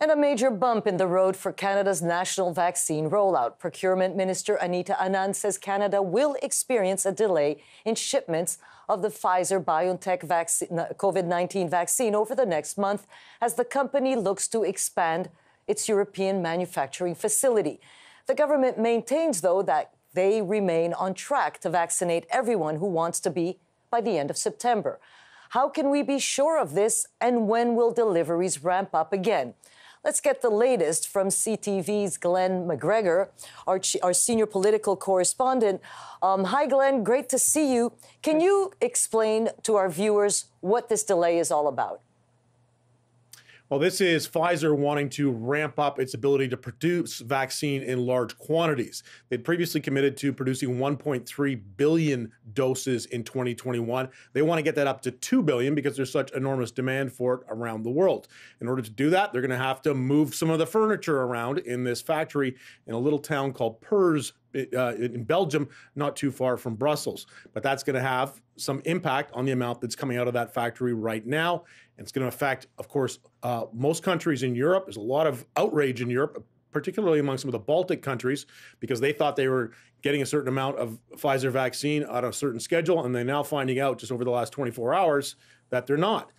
And a major bump in the road for Canada's national vaccine rollout. Procurement Minister Anita Anand says Canada will experience a delay in shipments of the Pfizer BioNTech uh, COVID 19 vaccine over the next month as the company looks to expand its European manufacturing facility. The government maintains, though, that they remain on track to vaccinate everyone who wants to be by the end of September. How can we be sure of this, and when will deliveries ramp up again? Let's get the latest from CTV's Glen McGregor, our, our senior political correspondent. Um, hi, Glen. Great to see you. Can you explain to our viewers what this delay is all about? Well, this is Pfizer wanting to ramp up its ability to produce vaccine in large quantities. They'd previously committed to producing 1.3 billion doses in 2021. They want to get that up to 2 billion because there's such enormous demand for it around the world. In order to do that, they're going to have to move some of the furniture around in this factory in a little town called Puurs, uh, in Belgium, not too far from Brussels. But that's going to have some impact on the amount that's coming out of that factory right now. And it's going to affect, of course, uh, most countries in Europe. There's a lot of outrage in Europe, particularly among some of the Baltic countries, because they thought they were getting a certain amount of Pfizer vaccine on a certain schedule, and they're now finding out just over the last 24 hours that they're not.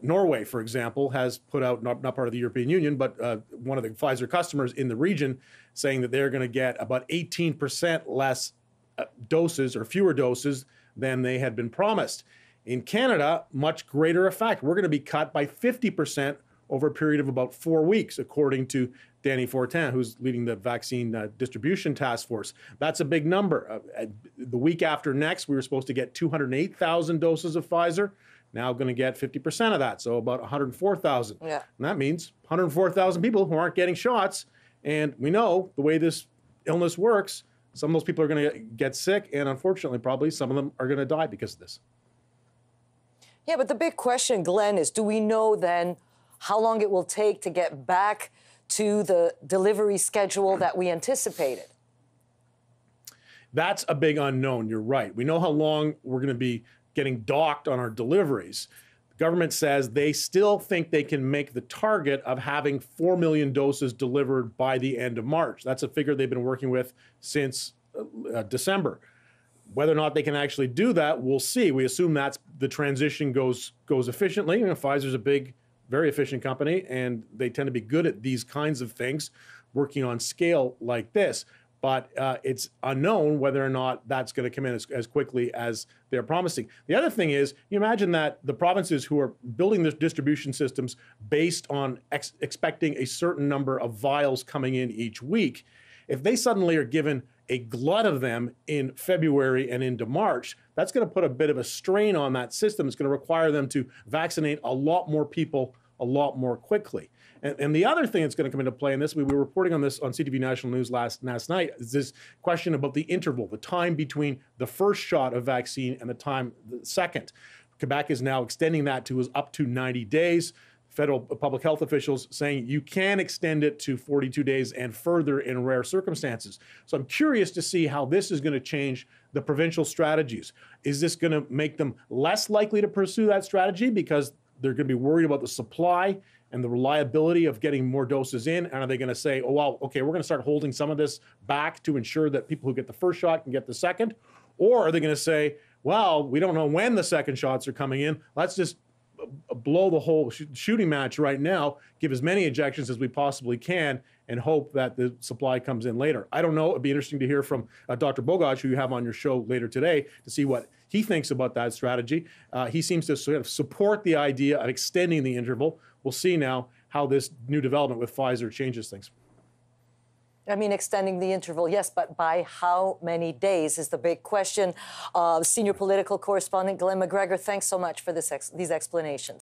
Norway, for example, has put out, not, not part of the European Union, but uh, one of the Pfizer customers in the region, saying that they're going to get about 18% less uh, doses or fewer doses than they had been promised. In Canada, much greater effect. We're going to be cut by 50% over a period of about four weeks, according to Dany Fortin, who's leading the vaccine uh, distribution task force. That's a big number. Uh, the week after next, we were supposed to get 208,000 doses of Pfizer now going to get 50% of that, so about 104,000. Yeah. And that means 104,000 people who aren't getting shots. And we know the way this illness works, some of those people are going to get sick, and unfortunately, probably some of them are going to die because of this. Yeah, but the big question, Glen, is do we know then how long it will take to get back to the delivery schedule that we anticipated? That's a big unknown. You're right. We know how long we're going to be getting docked on our deliveries. The government says they still think they can make the target of having 4 million doses delivered by the end of March. That's a figure they've been working with since uh, December. Whether or not they can actually do that, we'll see. We assume that's the transition goes goes efficiently. You know, Pfizer's a big, very efficient company, and they tend to be good at these kinds of things, working on scale like this but uh, it's unknown whether or not that's going to come in as, as, quickly as they're promising. The other thing is, you imagine that the provinces who are building their distribution systems based on ex- expecting a certain number of vials coming in each week, if they suddenly are given a glut of them in February and into March, that's going to put a bit of a strain on that system. It's going to require them to vaccinate a lot more people a lot more quickly. And, and, the other thing that's going to come into play in this, we were reporting on this on CTV National News last, last night, is this question about the interval, the time between the first shot of vaccine and the time the second. Quebec is now extending that to up to 90 days. Federal uh, public health officials saying you can extend it to 42 days and further in rare circumstances. So I'm curious to see how this is going to change the provincial strategies. Is this going to make them less likely to pursue that strategy because they're going to be worried about the supply and the reliability of getting more doses in? And are they going to say, oh, well, okay, we're going to start holding some of this back to ensure that people who get the first shot can get the second? Or are they going to say, well, we don't know when the second shots are coming in. Let's just blow the whole sh- shooting match right now, give as many ejections as we possibly can, and hope that the supply comes in later. I don't know. It'd be interesting to hear from uh, Dr. Bogoch, who you have on your show later today, to see what he thinks about that strategy. Uh, he seems to sort of support the idea of extending the interval. We'll see now how this new development with Pfizer changes things. I mean, extending the interval, yes, but by how many days is the big question. Uh, senior political correspondent Glen McGregor, thanks so much for this ex- these explanations.